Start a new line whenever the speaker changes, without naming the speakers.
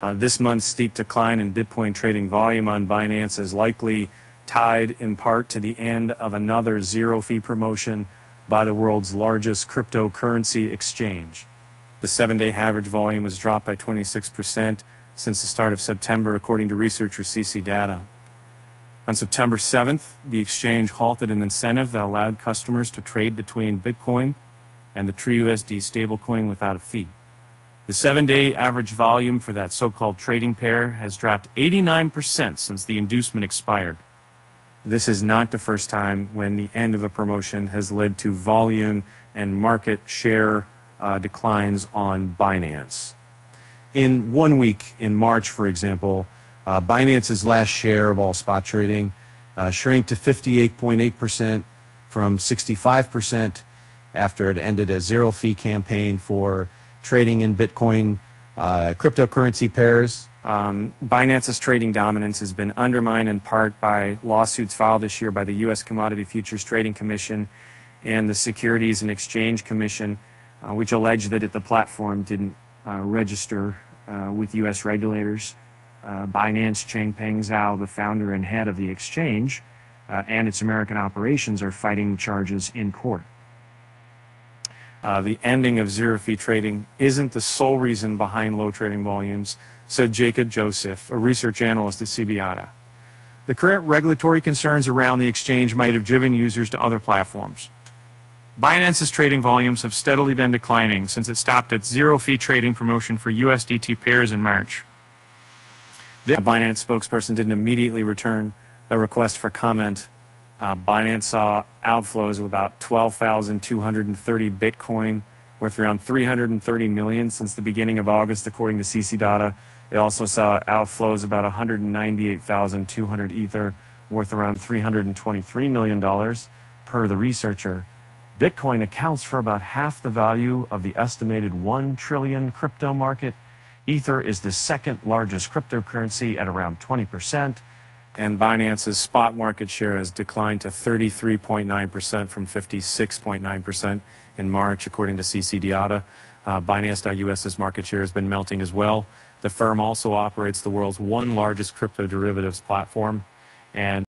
Uh, this month's steep decline in Bitcoin trading volume on Binance is likely tied in part to the end of another zero fee promotion by the world's largest cryptocurrency exchange. The seven day average volume was dropped by 26% since the start of September, according to researcher CC Data. On September 7th, the exchange halted an incentive that allowed customers to trade between Bitcoin and the TrueUSD stablecoin without a fee. The seven day average volume for that so called trading pair has dropped 89% since the inducement expired. This is not the first time when the end of a promotion has led to volume and market share uh, declines on Binance. In one week, in March, for example, uh, Binance's last share of all spot trading uh, shrank to 58.8% from 65% after it ended a zero fee campaign for trading in Bitcoin uh, cryptocurrency pairs. Um, Binance's trading dominance has been undermined in part by lawsuits filed this year by the U.S. Commodity Futures Trading Commission and the Securities and Exchange Commission, uh, which allege that the platform didn't uh, register uh, with U.S. regulators. Uh, Binance Changpeng Zhao, the founder and head of the exchange, uh, and its American operations are fighting charges in court. Uh, the ending of zero fee trading isn't the sole reason behind low trading volumes, said Jacob Joseph, a research analyst at CC Data. The current regulatory concerns around the exchange might have driven users to other platforms. Binance's trading volumes have steadily been declining since it stopped its zero fee trading promotion for USDT pairs in March. The Binance spokesperson didn't immediately return a request for comment Uh, Binance saw outflows of about 12,230 Bitcoin, worth around 330 million since the beginning of August, according to CC Data. It also saw outflows of about 198,200 Ether, worth around 323 million dollars, per the researcher. Bitcoin accounts for about half the value of the estimated 1 trillion crypto market. Ether is the second largest cryptocurrency at around 20 percent and Binance's spot market share has declined to 33.9% from 56.9% in March, according to CC Data. Uh, Binance.US's market share has been melting as well. The firm also operates the world's one largest crypto derivatives platform, and